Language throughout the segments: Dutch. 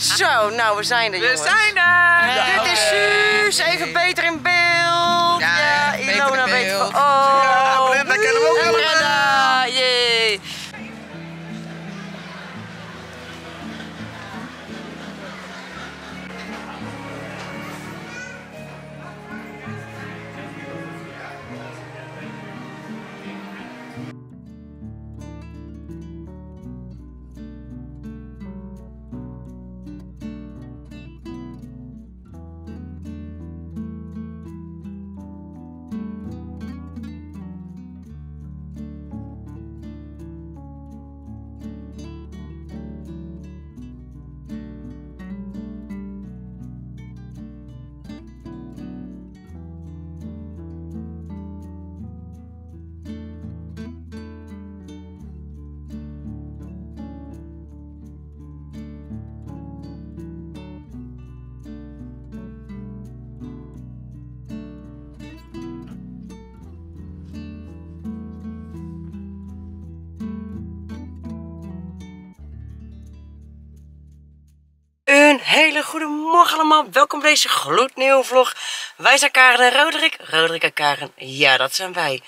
Zo, nou we zijn er We jongens. zijn er! Dit is Suus, even beter hele goede morgen allemaal. Welkom bij deze gloednieuwe vlog. Wij zijn Karen en Roderick. Roderick en Karen, ja dat zijn wij.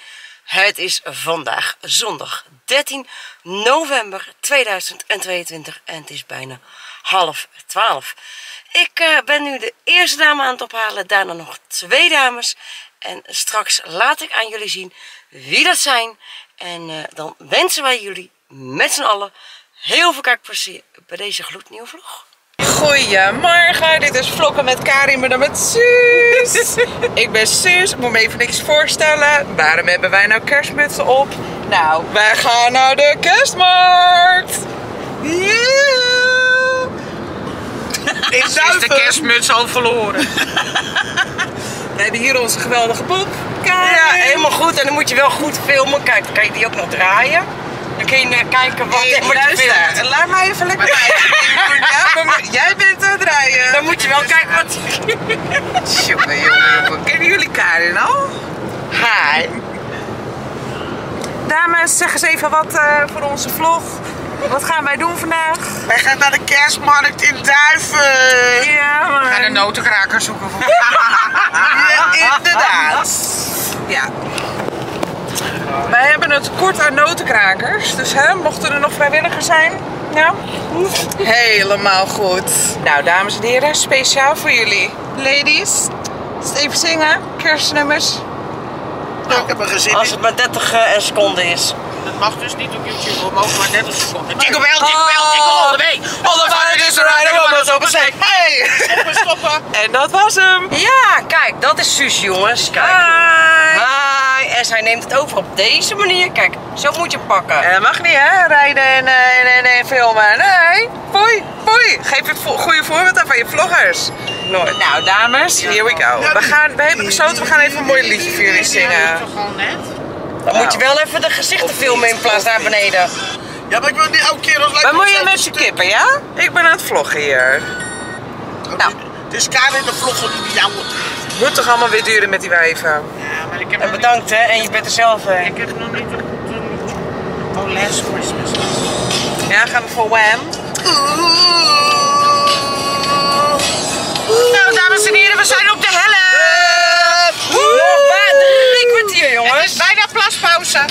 Het is vandaag zondag 13 november 2022 en het is bijna half twaalf. Ik eh, ben nu de eerste dame aan het ophalen, daarna nog twee dames. En straks laat ik aan jullie zien wie dat zijn. En eh, dan wensen wij jullie met z'n allen heel veel kijkplezier bij deze gloednieuwe vlog. Goedemorgen, dit is Vlokken met Karin, maar dan met Suus. ik ben Suus, ik moet me even niks voorstellen. Waarom hebben wij nou kerstmutsen op? Nou, wij gaan naar de kerstmarkt. In Is de kerstmuts al verloren? We hebben hier onze geweldige pop. Karin. Ja, helemaal goed. En dan moet je wel goed filmen. Kijk, dan kan je die ook nog draaien. Dan kun je kijken wat Hey, er wordt gefilmd. luister, laat mij even lekker maar jij bent aan het draaien. Dan moet je wel kijken wat... Jongen, jongen, jongen. Kennen jullie Karin al? Hi. Dames, zeg eens even wat eh, voor onze vlog. Wat gaan wij doen vandaag? Wij gaan naar de kerstmarkt in Duiven. Ja, maar... We gaan een notenkraker zoeken voor. ja, inderdaad. Ja. Wij hebben het tekort aan Dus hè, mochten er nog vrijwilligers zijn. Ja. Helemaal goed. Nou, dames en heren, speciaal voor jullie. Ladies, even zingen? Kerstnummers. Nou, ik heb er gezin Als het maar 30 eh, seconden is. Dat mag dus niet op YouTube. We mogen maar 30 seconden. Jingle bell, jingle bell, jingle all the way. All the fire is riding on us open say. Hey! Stoppen, stoppen. En dat was hem. Ja, kijk, dat is Suus, jongens. Kijk. Hi. Hi. En zij neemt het over op deze manier. Kijk, zo moet je pakken. En dat mag niet, hè? Rijden en, eh, en, en, en filmen. Nee. Foei, foei. Geef het vo- goede voorbeeld aan van je vloggers. Nooit. Nou, dames, here we go. We, gaan, we hebben besloten, we gaan even een mooi liedje voor jullie zingen. toch gewoon net? Dan moet je wel even de gezichten filmen in plaats naar beneden. Ja, maar ik wil die elke keer als Wat moet je met je kippen, ja? Ik ben aan het vloggen hier. Nou. Het is Karin de vlogger die jou moet. Moet toch allemaal weer duren met die wijven? Ja, maar ik heb En bedankt hè, en je bent er zelf hè. Ik heb nog niet op Oh, last Christmas. Ja, gaan we voor Wham? Nou, dames en heren, we zijn op de helft. Nog maar drie kwartier Het jongens. is bijna plaspauze.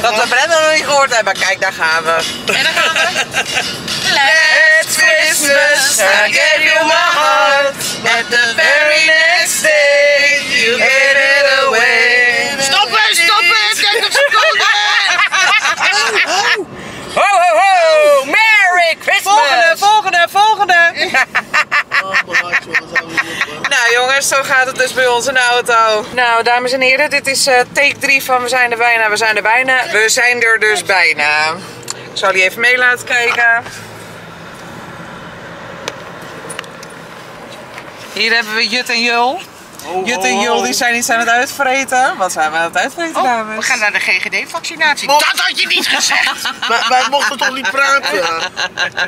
Dat we Brenda nog niet gehoord hebben. Kijk, daar gaan we. En dan gaan we. Let's Christmas, I gave you my heart. And the very next day, you gave it away. Stoppen, stoppen, 30 seconden. Ho ho ho! Merry Christmas! Volgende, volgende, volgende. Nou jongens, zo gaat het dus bij ons in de auto. Nou dames en heren, dit is eh, take 3 van we zijn er bijna, we zijn er bijna. We zijn er dus bijna. Ik zal jullie even mee laten kijken. Hier hebben we Jut en Jul. Jut en Jul die zijn iets aan het uitvreten. Wat zijn we aan het uitvreten dames? We gaan naar de GGD-vaccinatie. Dat had je niet gezegd. wij, wij mochten toch niet praten?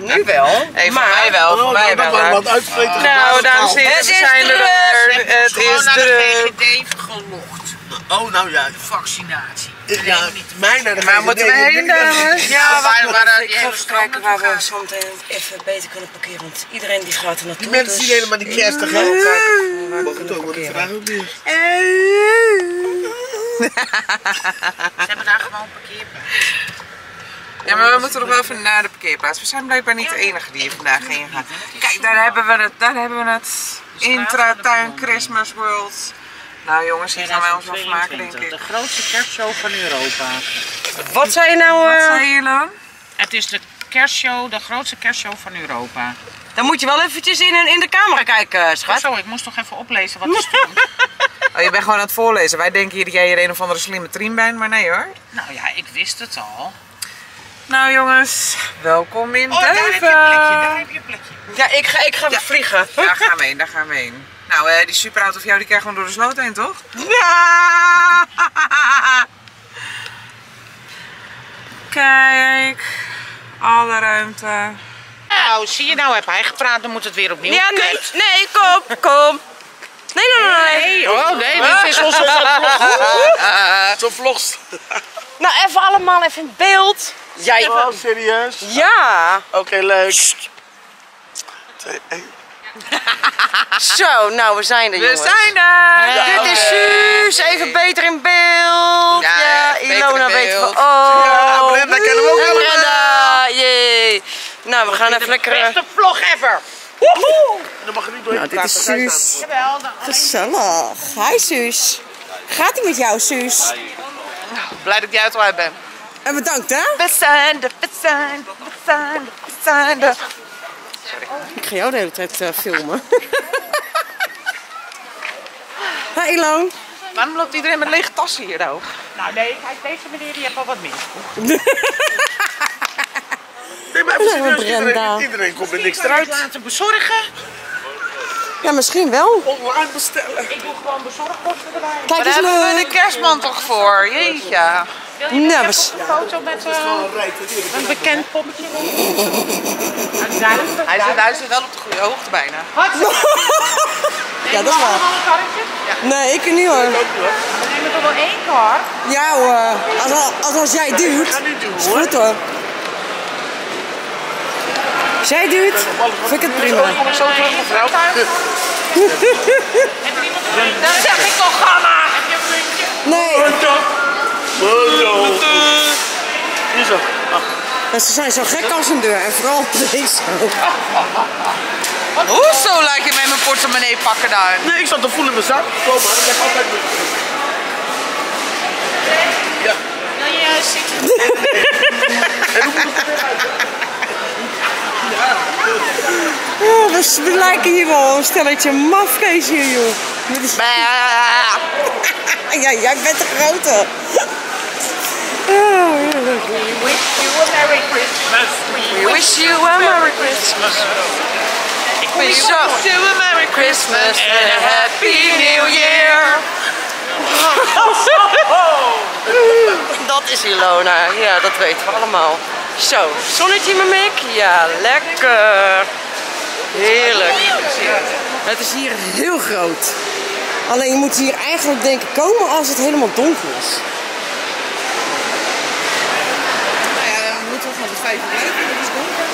Nu wel. Hey, voor maar mij wel, voor mij wel. hè. wat uitvreten. Nou dames en heren, Het we is zijn er druk. weer. Het is naar druk. de GGD gelogd. Oh, nou ja, de vaccinatie. Ja, mij naar de Waar moeten we heen, dames? Ja, waar, waar Ik die ga hele even kijken waar we gaat. zo meteen even beter kunnen parkeren. Want iedereen die gaat er naartoe. Die mensen dus zien helemaal niet kerstig, we Mag het ook, want ik. Ze hebben daar gewoon parkeerplaats. Ja, maar we moeten nog wel even naar de parkeerplaats. We zijn blijkbaar niet de enige die hier vandaag heen gaan. Kijk, daar hebben we het. Daar hebben we het. Intratuin Christmas World. Nou jongens, hier gaan wij ons wel vermaken, denk 2022, ik. De grootste kerstshow van Europa. Wat zei je nou? Wat eh, zei je dan? Het is de kerstshow, de grootste kerstshow van Europa. Dan moet je wel eventjes in, in de camera kijken, schat. Zo, ik moest toch even oplezen wat er stond. Oh, je bent gewoon aan het voorlezen. Wij denken hier dat jij hier een of andere slimme trien bent, maar nee hoor. nou ja, ik wist het al. Nou jongens, welkom in Oh, daar heb je plekje, daar heb je plekje. Ja, ik ga, ik ga vliegen. Daar gaan we heen, daar gaan we heen. Nou, eh, die superauto van jou die krijgt gewoon door de sloot heen, toch? Ja! Kijk, alle ruimte. Nou, zie je nou, heb hij gepraat, dan moet het weer opnieuw. Ja, nee, nee, kom, kom. Nee, nee, nee. nee. Nee, oh nee, dit is onze vlog. Zo vlogs. Nou, even allemaal even in beeld. Jij. Oh, serieus? Ja. Oké, leuk. Twee, één. Zo, nou, we zijn er, We jongens. zijn er! Ja, Dit is Suus, even beter in beeld. Ja, Ja, beter in Ilona weet beeld. Oh, Ja, Brenda kennen we ook Woe, allemaal. Brenda, jee. Nou, we gaan even lekker. eh, Beste vlog ever. Dan mag je niet doorheen Nou, dit is Suus. Gezellig. Hi Suus. Gaat ie met jou, Suus? Blij dat ik die auto uit ben. En bedankt, hè? We zijn er, we zijn er, we zijn er, we zijn er. Ik ga jou de hele tijd eh, filmen. Hi Ilon. Waarom loopt iedereen met lege tassen hier nou? Nou nee, kijk, deze meneer die heeft al wat meer. Nee, maar even serieus, Brenda. iedereen, iedereen komt met niks eruit. laten bezorgen? Ja, misschien wel. Online bestellen. Ik doe gewoon bezorgkosten erbij. Kijk Daar eens hebben we de kerstman toch voor? Jeetje. Wil je Nou, een foto met eh, een bekend poppetje? Hij zit, hij zit wel op de goede hoogte bijna. Ja, dat is waar. Allemaal een karretje? Nee, ik niet hoor. We nemen toch wel één kar? Ja hoor. Als, als, als jij duwt. Ga niet doen Is hoor. goed hoor. Jij duwt, vind ik het prima. Kom ik zo terug, mevrouw. Dan zeg ik toch, ga maar! Nee, zo. maar ze zijn zo gek als een deur. En vooral deze. Hoezo laat je mij mijn portemonnee pakken dan? Nee, ik zat te voelen in mijn zak. Kom maar, ik heb altijd mijn... Ja. Wil je eh, zitten? En hoe moet het weer uit? Ja, we, we lijken hier wel een stelletje mafkees hier, joh. Ja, jij bent de grote. Ja, heerlijk. Wish you a Merry Christmas. We wish you a Merry Christmas. Ik wish you a Merry Christmas and a Happy New Year. Dat is Ilona. Ja, dat weten we allemaal. Zo, zonnetje in mijn mik? Ja, lekker. Heerlijk. Het is hier heel groot. Alleen je moet hier eigenlijk denk ik komen als het helemaal donker is. Nou ja, dan moeten we gewoon de vijf uur blijven, dat is donker.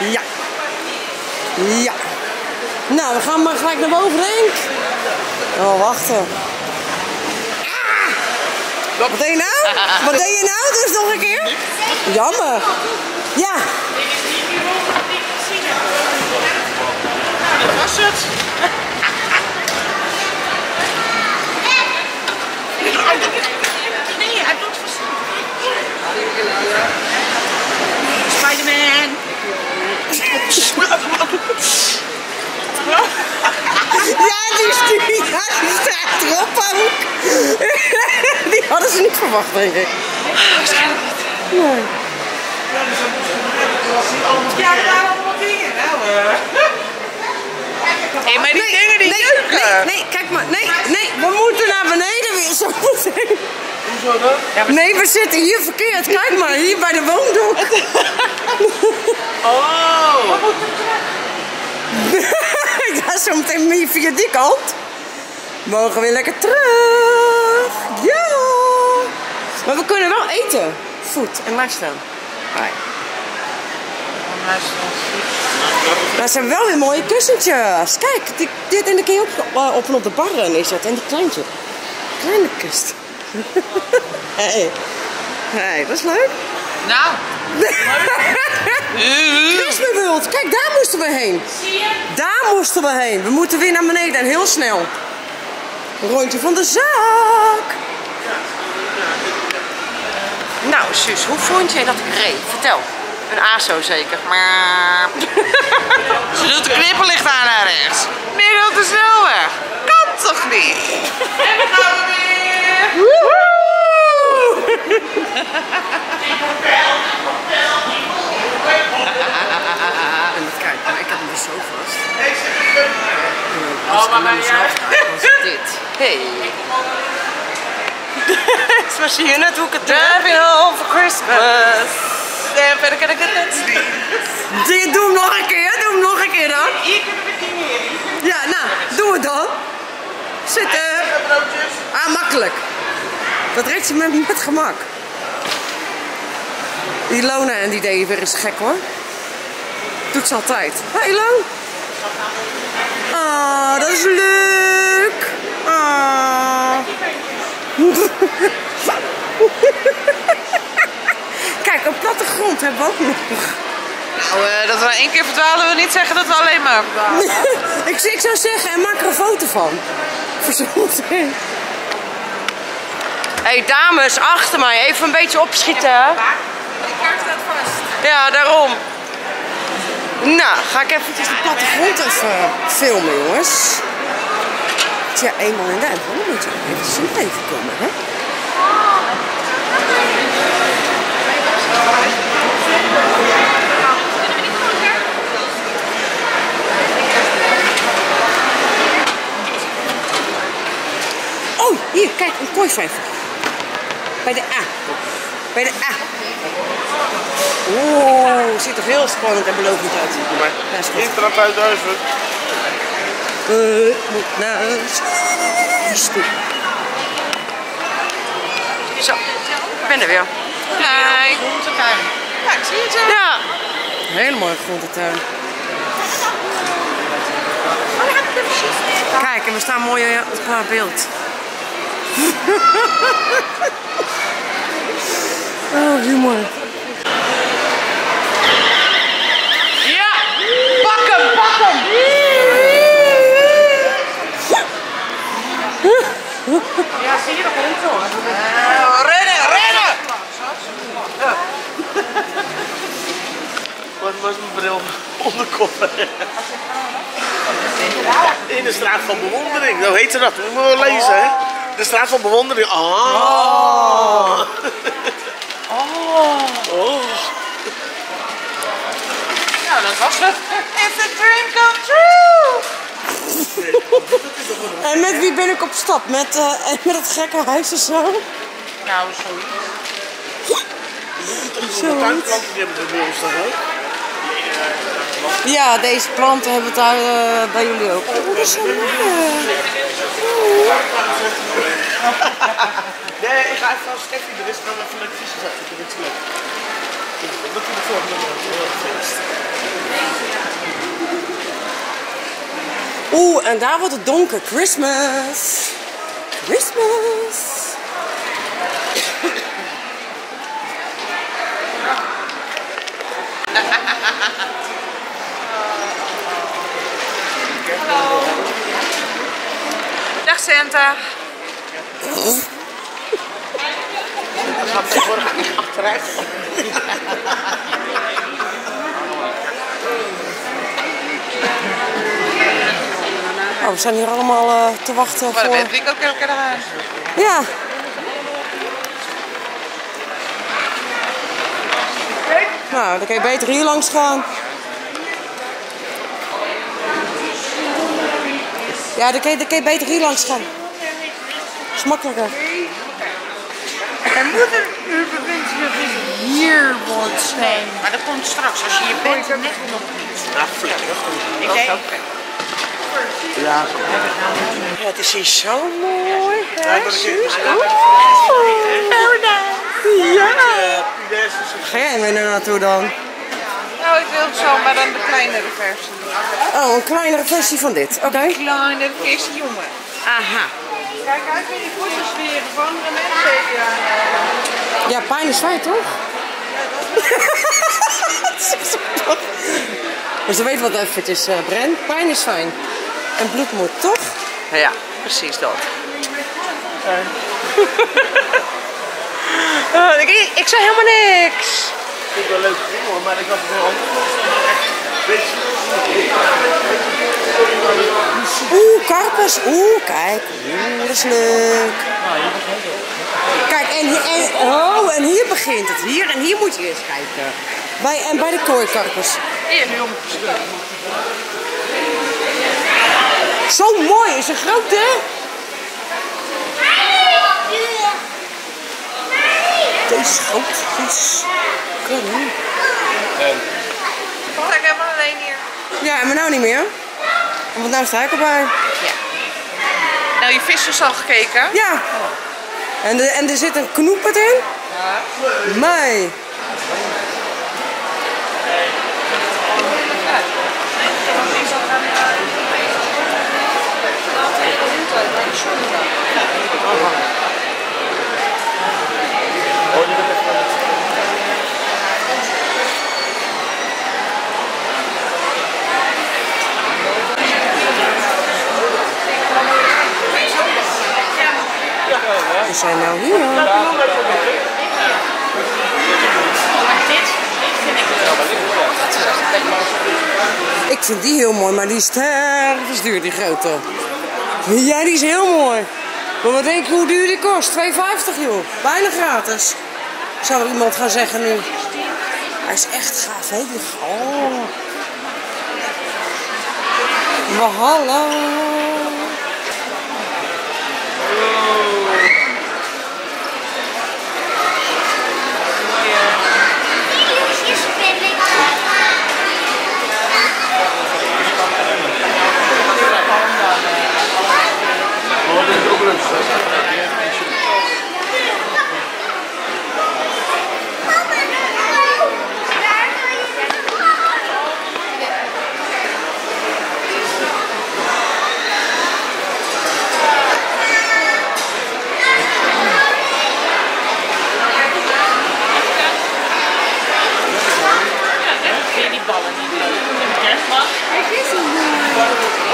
Ja. Ja. Nou, we gaan maar gelijk naar boven, denk ik. Oh, wachten. Wat deed je nou? Wat deed je nou? Dus nog een keer? Jammer. Ja. Dat was het. Nee, hij doet Spider-Man. Ja, die, die, ja, die staat erop ook. Die hadden ze niet verwacht, denk ik. Nee. Ja, daar allemaal dingen. Nou. Hé, maar die dingen die nee, jeuken. nee, nee, kijk maar. Nee, nee, we moeten naar beneden weer zo meteen. Hoezo dan? Nee, we zitten hier verkeerd. Kijk maar, hier bij de woondoek. Oh. zo meteen via die kant. Mogen we lekker terug. Ja. Maar we kunnen wel eten. Food en lifestyle. Hi. Maar ze wel weer mooie kussentjes. Kijk, die, dit en de je op, eh, op en op de barren is dat. En die kleintje. Kleine kust. hey. hey, dat is leuk. Nou, Christmas World. Kijk, daar moesten we heen. Daar moesten we heen. We moeten weer naar beneden en heel snel. Een rondje van de zaak. Nou, Suus, hoe vond jij dat ik reed? Vertel. Een ASO zeker, maar... ze doet de knipperlicht aan naar rechts. Midden op de snelweg. Kan toch niet? En dan gaan we weer. En dat kijk, maar ik heb hem dus zo vast. Oh, maar ben jij? Als dit. Hey. Maar zie je net hoe ik het doe? Home for Christmas. En verder kan ik het net niet. Doe hem nog een keer, doe hem nog een keer dan. Hier kunnen we dingen Ja, nou, doe het dan. Zitten. Ah, makkelijk. Dat redt ze met, met gemak. Ilona en die deed weer eens gek hoor. Doet ze altijd. Hé Ilo. Ah, dat is leuk. Ah. Kijk, een plattegrond hebben we ook nog. Nou, eh, dat we één keer verdwalen wil niet zeggen dat we alleen maar verdwalen. ik, ik zou zeggen, en maak er een foto van. Hé hey, dames, achter mij, even een beetje opschieten. hè? Die kaart staat vast. Ja, daarom. Nou, ga ik eventjes de plattegrond even filmen, jongens. Tja, eenmaal in Duitsland, dan moet je even in leven komen, hè? Oh, hier, kijk, een kooivijver. Bij de A. Bij de A. Oeh, ziet er heel spannend en belovend uit. Maar, ja, is goed. Eh, moet naar huis. Zo, ik ben er weer. Nee. Ja, ik zie het zo. Ja, een hele mooie groentetuin. Kijk, en we staan mooi eh, op haar beeld. humor. Ja! Pak hem, pak hem! Ja, zie je, dat komt zo. rennen, rennen! Wat was mijn bril onderkop? In de straat van bewondering. Zo heette dat. Dat moet je wel lezen, hè? De straat van bewondering. Ah. Oh. Nou, dat was het. It's a dream come true! En met wie ben ik op stap? Met, eh, met het gekke huis of zo? Nou, sorry. Hoeveel tuinplanten die hebben we bij ons dan ook? Ja, deze planten hebben we het daar eh, bij jullie ook. Oh, dat is zo mooi. Nee, ik ga even als Steffi er is, dan even lekker vissen zetten. Ik vind het leuk. Dat doe ik volgende feest. Oeh, en daar wordt het donker. Christmas. Christmas. Dag Santa. Gaat tegenwoordig achteruit. Oh, we zijn hier allemaal eh, te wachten Maar voor... dan weet ik ook elke huis. Ja. Nou, dan kan je beter hier langs gaan. Ja, dan kan je, dan kan je beter hier langs gaan. Is makkelijker. En moeder, u bevindt zich hier wordt steen. Maar dat komt straks, als je je bent net nog niet. Ja, flikker. Ik denk, Ja, Ja, het is hier zo mooi. Ja, Hè, dat ik- Suus? Ja, Oeh. Ga jij mee naar naartoe dan? Nou, ik wil het zo, maar dan de kleinere versie. Oh, een kleinere versie van dit. Oké. Kleinere versie, jongen. Aha. Kijk uit met die voetjes weer van de mensen. Ja. Ja, pijn is fijn, toch? maar ze weet wat eventjes, eh Bren. Pijn is fijn. En bloed moet, toch? Ja, precies dat. Eh, ik, ik zei helemaal niks. vind ik wel leuk hoor, maar ik had het wel anders. Oeh, karpers. Oeh, kijk. Oeh, dat is leuk. Kijk, en, en, oh, en hier begint het. Hier en hier moet je eerst kijken. Bij, en bij de kooikarpers. Zo mooi. Is een groot, hè? Deze is groot. Deze is klein. Sta ik helemaal alleen hier. Ja, maar nou niet meer. Want nou sta ik erbij. Nou, je vissers al gekeken? Ja. En, de, en er zit een knoepert in. Mij. We zijn nou hier. Ik vind die heel mooi, maar die is stervens duur, die grote. Ja, die is heel mooi. Maar wat denk je hoe duur die kost? 2,50 joh. Bijna gratis. Zou er iemand gaan zeggen nu. Hij is echt gaaf, hè? Die... Oh. Mahalo. Oh, dit is ook leuk. Zullen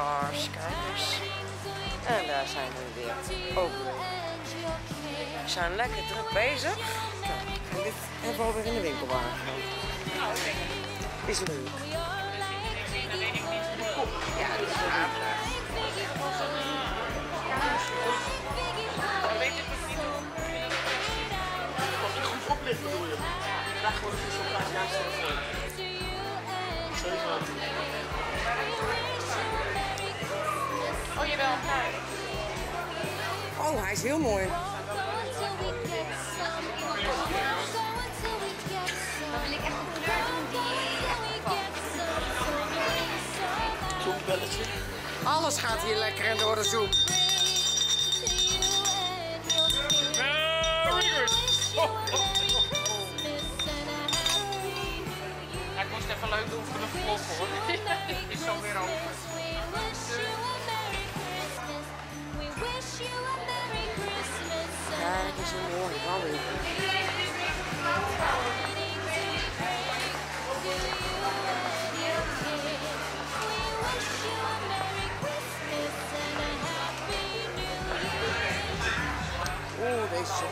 eens. En daar zijn we weer. Ook weer. We zijn lekker druk bezig. Kijk, en dit hebben we alweer in de winkel aangehad. Is leuk. Ja, dat is leuk. Als Oh, jawel. Oh, hij is heel mooi. Dan wil ik echt een kleur doen die Zo'n belletje. Alles gaat hier lekker in door de zoom. Ja, ik moest even leuk doen voor de vlog hoor. is zo weer over. Kijk eens hoe mooi. Wel weer. Oeh, deze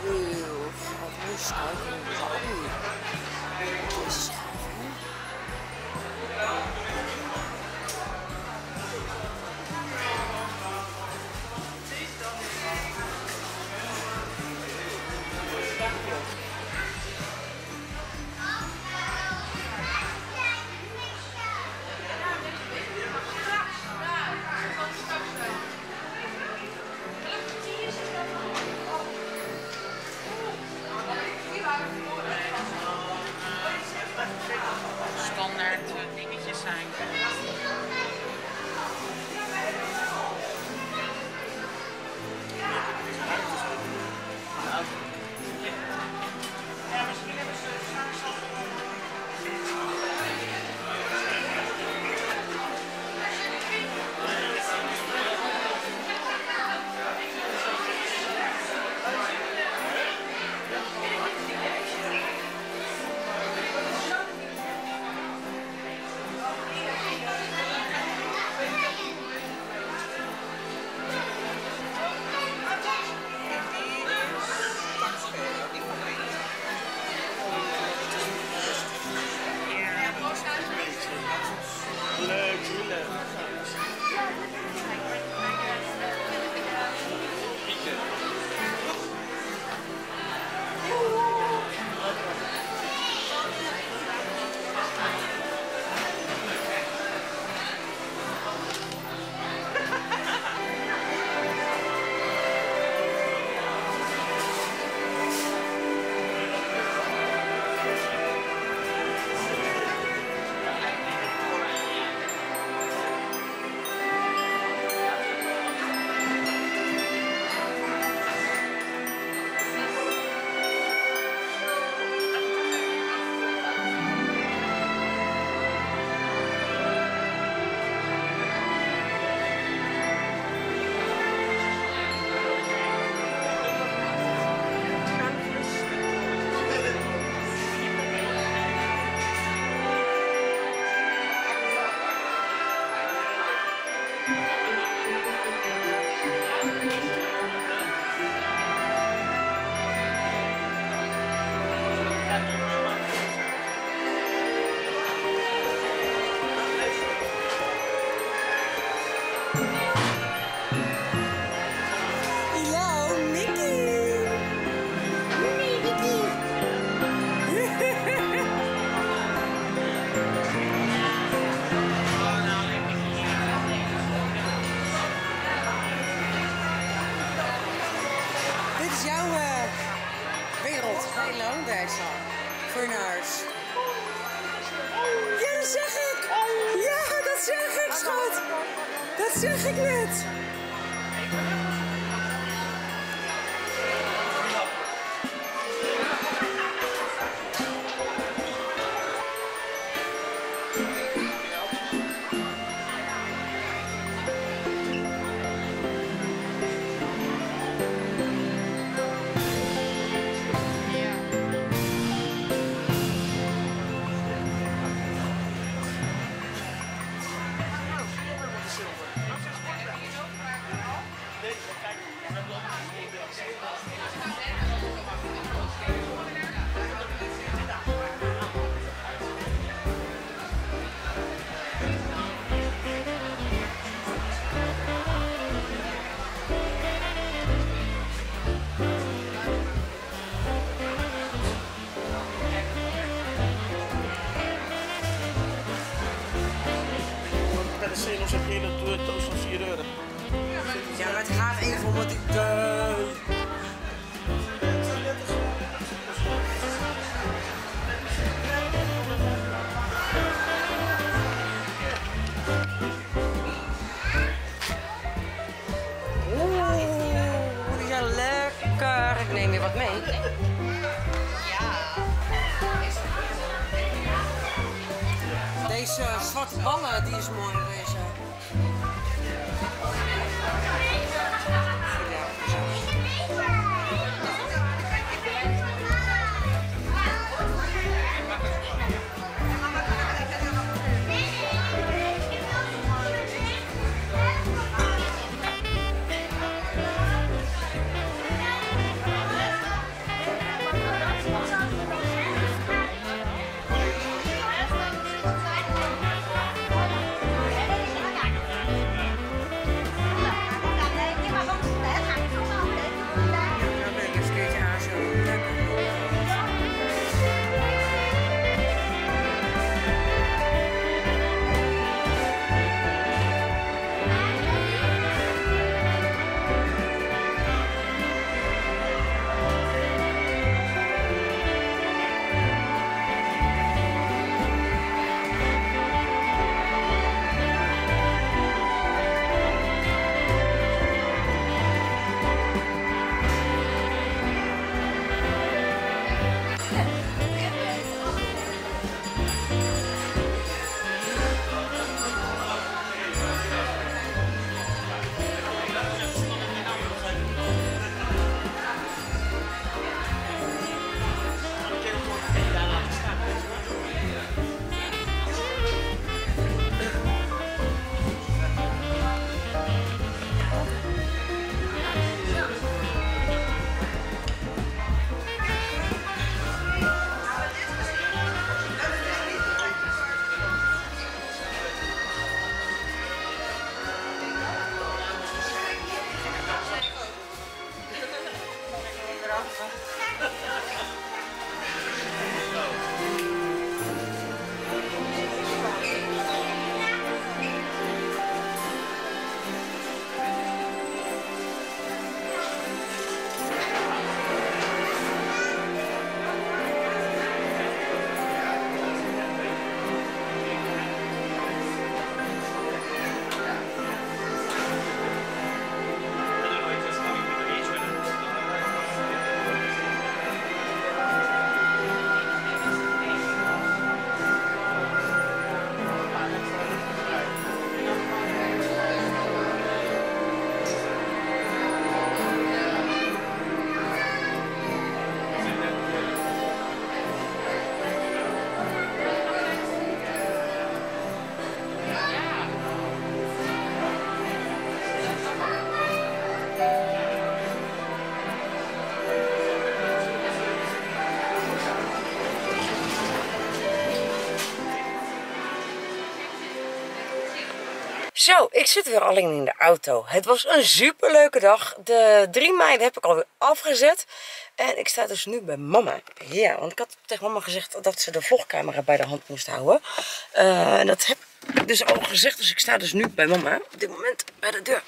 Zo, ik zit weer alleen in de auto. Het was een superleuke dag. De drie meiden heb ik alweer afgezet. En ik sta dus nu bij mama. Ja, want ik had tegen mama gezegd dat ze de vlogcamera bij de hand moest houden. Eh, dat heb ik dus al gezegd. Dus ik sta dus nu bij mama. Op dit moment bij de deur.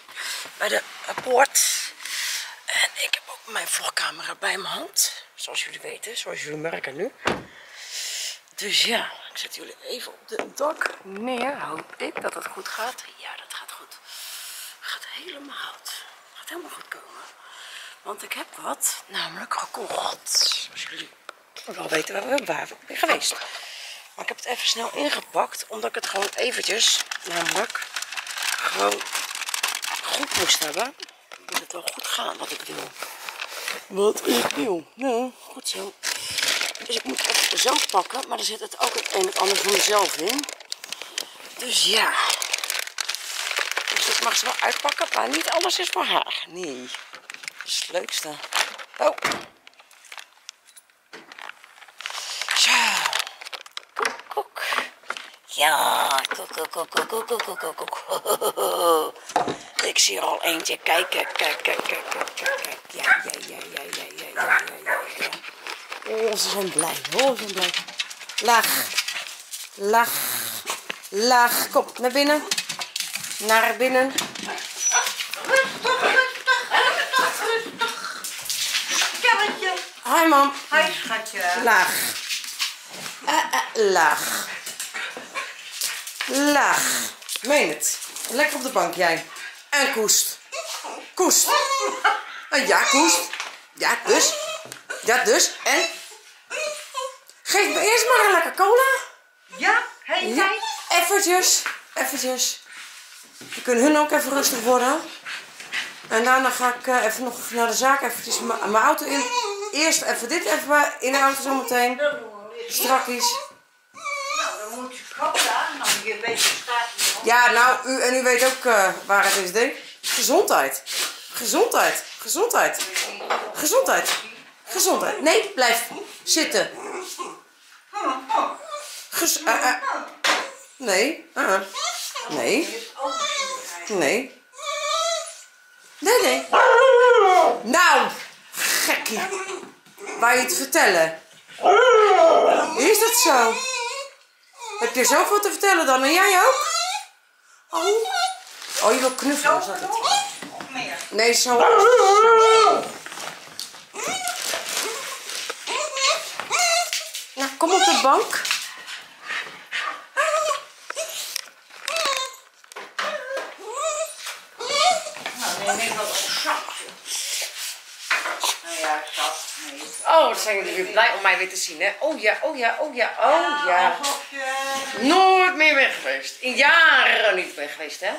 Bij de poort. En ik heb ook mijn vlogcamera bij mijn hand. Zoals jullie weten, zoals jullie merken nu. Dus ja, ik zet jullie even op de dak neer. Hoop ik dat het goed gaat. Ja, dat gaat goed. Gaat helemaal goed. Gaat helemaal goed komen. Want ik heb wat, namelijk gekocht. Zoals jullie wel weten waar we, ben geweest. Maar ik heb het even snel ingepakt, omdat ik het gewoon eventjes, namelijk, gewoon goed moest hebben. Moet het wel goed gaan wat ik wil. Wat ik wil. Nou, goed zo. Dus ik moet het zelf pakken, maar er zit het ook het een of ander van mezelf in. Dus ja. Dus dat mag ze wel uitpakken, maar niet alles is voor haar. Nee. Dat is het leukste. Oh. Zo. Koek, kok. Ja, Kok kok. koek, koek, koek, koek, koek. Ik zie er al eentje. Kijk, kijk, kijk, kijk, kijk, kijk, kijk. Oh, ze zijn blij. Oh, ze zijn blij. Laag. Laag. Laag. Kom, naar binnen. Naar binnen. Kerretje. Hi, mam. Hi, schatje. Laag. Eh, eh, laag. Laag. Meen het. Lekker op de bank, jij. En koest. Koest. Eh, ja, koest. Ja, dus. Ja, dus. En? Geef me eerst maar een lekker cola. Ja, hey, Ja, eventjes. Eventjes. Dan kunnen hun ook even rustig worden. En daarna ga ik eh, even nog naar de zaak, eventjes mijn auto in. Eerst even dit even in de auto zometeen. Strakjes. Nou, dan moet je cola. Nou, je weet, je. Ja, nou, u, en u weet ook eh, waar het is, denk ik. Gezondheid. Gezondheid. Gezondheid. Gezondheid. Gezondheid. Nee, blijf zitten. Ges eh, eh. Nee. ah. Nee. Nee. Nee, nee. Nou, gekkie. Wou je het vertellen? Is dat zo? Heb je zoveel te vertellen dan? En jij ook? Oh. Oh, je wil knuffelen, dat het? Nee, zo. Kom op de bank. Nou, dat een zakje. Nou ja, zak. Nee. Oh, dan zijn jullie weer blij om mij weer te zien, hè? Oh ja, oh ja, oh ja, oh ja. Nooit meer weg geweest. In jaren niet weg geweest, hè?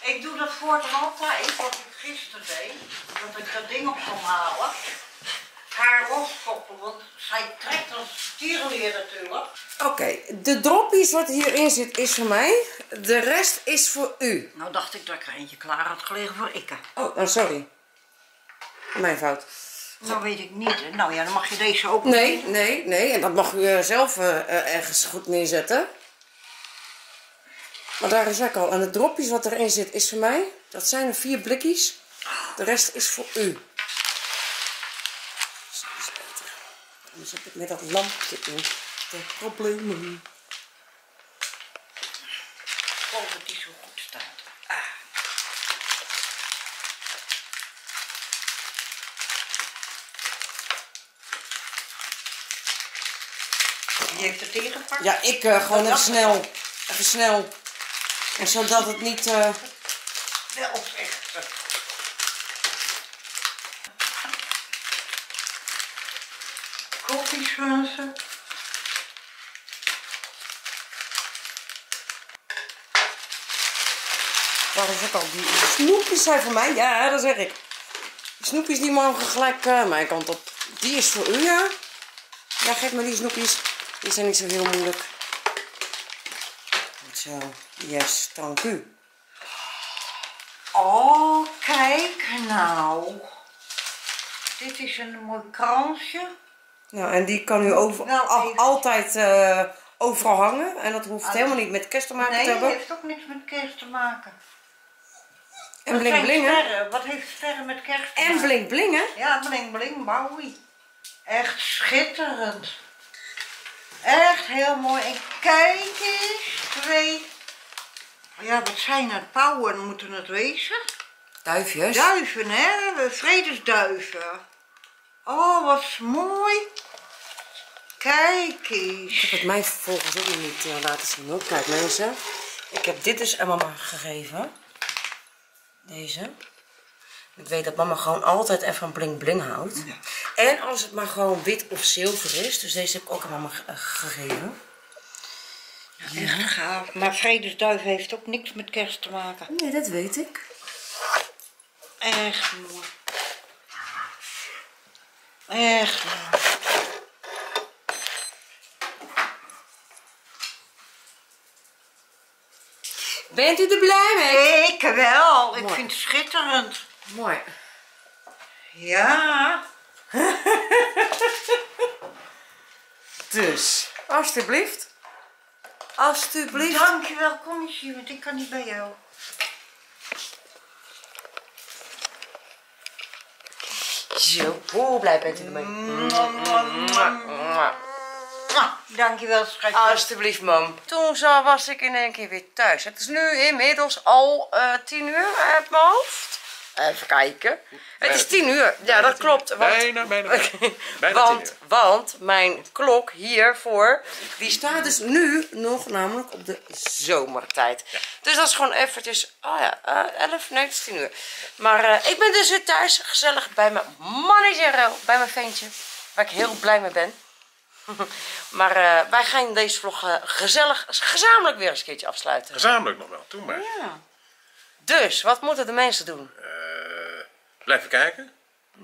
Ik doe dat voortaan altijd, wat ik gisteren deed. Dat ik dat ding op kon halen. Haar loskoppelen, want zij trekt als tierenleer natuurlijk. Oké, de droppies wat hierin zit is voor mij. De rest is voor u. Nou dacht ik dat ik er eentje klaar had gelegen voor Ikke. Oh, oh sorry. Mijn fout. Nou weet ik niet. Nou ja, dan mag je deze ook Nee, nee, nee. En dat mag u eh, zelf eh, eh, ergens goed neerzetten. Maar daar is ik al. En de dropjes wat erin zit is voor mij. Dat zijn er vier blikjes. De rest is voor u. Is beter. Ik met dat lampje in. De problemen. Hoop dat die zo goed staat. Ah. Wie heeft het tegengepakt? Ja, ik eh, gewoon even snel. Even snel. En zodat het niet... eh, Wel zegt ze. Koffies van ze. Waar is ook al? Die, snoepjes zijn voor mij. Ja, dat zeg ik. Die snoepjes die mogen gelijk eh, mijn kant op. Die is voor u, ja? Ja, geef me die snoepjes. Die zijn niet zo heel moeilijk. Goed zo. Yes, dank u. Oh, kijk nou. Dit is een mooi kransje. Nou, en die kan u over, Wel al- altijd overal hangen. En dat hoeft Ah, helemaal niet met kerst te maken Nee, te het hebben. heeft ook niks met kerst te maken. En bling zijn bling, hè? sterren. Wat heeft sterren met kerst En bling bling, hè? Ja, bling bling, Bowie. Echt schitterend. Echt heel mooi. En kijk eens, twee. Ja, wat zijn het? Pauwen moeten het wezen. Duifjes. Duiven, hè? Vredesduiven. Oh, wat mooi. Kijk eens. Ik heb het mij volgens ook niet eh, laten zien hoor. Kijk mensen, ik heb dit dus aan mama gegeven. Deze. Ik weet dat mama gewoon altijd even een bling bling houdt. En als het maar gewoon wit of zilver is. Dus deze heb ik ook aan mama eh, gegeven. Echt gaaf. Maar vredesduif heeft ook niks met kerst te maken. Nee, dat weet ik. Echt mooi. Echt mooi. Bent u er blij mee? Ik wel. Ik vind het schitterend. Mooi. Ja. Dus, alstublieft. Alstublieft. Dankjewel, kom eens hier, want ik kan niet bij jou. Zo, hoe blij bent u ermee? Ah, dankjewel, schatje. Alsjeblieft, mam. Toen zo was ik in één keer weer thuis. Het is nu inmiddels al eh, tien uur uit mijn hoofd. Even kijken. Het is tien uur. Ja, dat klopt. Want, Bijna, bijna, bijna. Bijna want, tien want mijn klok hiervoor, die staat dus nu nog namelijk op de zomertijd. Dus dat is gewoon eventjes, oh ja, eh 11, nee, het is 10 uur. Maar eh, ik ben dus weer thuis, gezellig bij mijn manager, bij mijn ventje, waar ik heel blij mee ben. maar eh, wij gaan deze vlog eh, gezellig, gezamenlijk weer eens een keertje afsluiten. Gezamenlijk nog wel, toen maar. Dus, wat moeten de mensen doen? Eh, blijven kijken.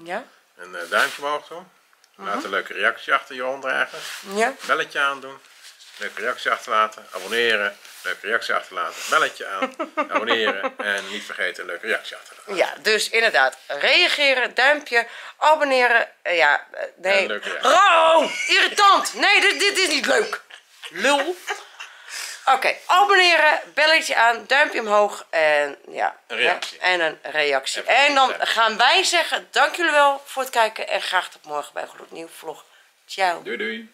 Ja? Een duimpje omhoog doen. Laat een leuke reactie achter hieronder ergens. Ja? Belletje aandoen. Leuke reactie achterlaten. Abonneren. Leuke reactie achterlaten. Belletje aan. abonneren. En niet vergeten een leuke reactie achterlaten. Ja, dus inderdaad, reageren, duimpje, abonneren. eh, ja, eh, nee. En leuke reactie. Rauw! Irritant! Nee, dit, dit is niet leuk. Lul. Oké, abonneren, belletje aan, duimpje omhoog en ja. Een reactie. hè, En een reactie. Even En dan gaan wij zeggen, dank jullie wel voor het kijken en graag tot morgen bij een gloednieuwe vlog. Ciao. Doei doei.